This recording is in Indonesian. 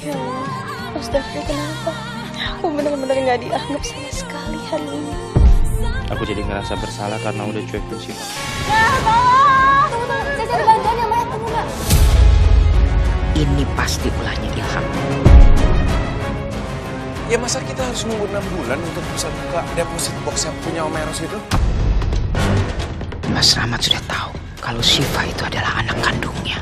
Ya Allah, Mas kenapa? Aku benar-benar gak dianggap sama sekali hari ini. Aku jadi ngerasa bersalah karena udah cuekin Syifa. Saya cari bantuan yang mana kamu nggak? Ini pasti ulahnya Ilham. Ya masa kita harus nunggu 6 bulan untuk bisa buka deposit box yang punya Om Eros itu? Mas Rahmat sudah tahu kalau Siva itu adalah anak kandungnya.